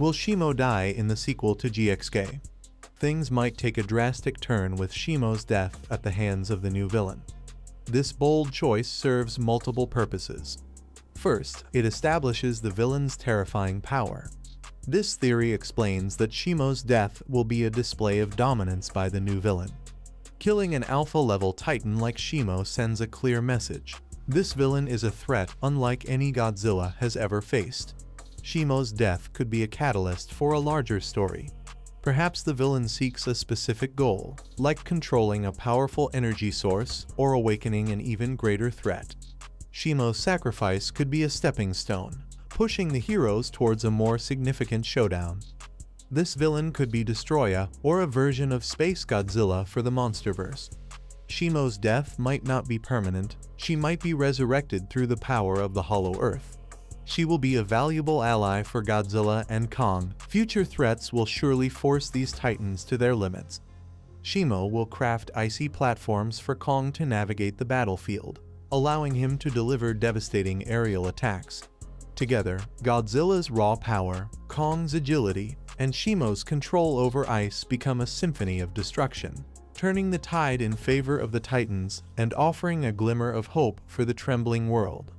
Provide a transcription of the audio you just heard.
Will Shimo die in the sequel to GXK? Things might take a drastic turn with Shimo's death at the hands of the new villain. This bold choice serves multiple purposes. First, it establishes the villain's terrifying power. This theory explains that Shimo's death will be a display of dominance by the new villain. Killing an alpha-level titan like Shimo sends a clear message. This villain is a threat unlike any Godzilla has ever faced. Shimo's death could be a catalyst for a larger story. Perhaps the villain seeks a specific goal, like controlling a powerful energy source or awakening an even greater threat. Shimo's sacrifice could be a stepping stone, pushing the heroes towards a more significant showdown. This villain could be Destoroyah or a version of Space Godzilla for the Monsterverse. Shimo's death might not be permanent, she might be resurrected through the power of the Hollow Earth. She will be a valuable ally for Godzilla and Kong. Future threats will surely force these titans to their limits. Shimo will craft icy platforms for Kong to navigate the battlefield, allowing him to deliver devastating aerial attacks. Together, Godzilla's raw power, Kong's agility, and Shimo's control over ice become a symphony of destruction, turning the tide in favor of the Titans and offering a glimmer of hope for the trembling world.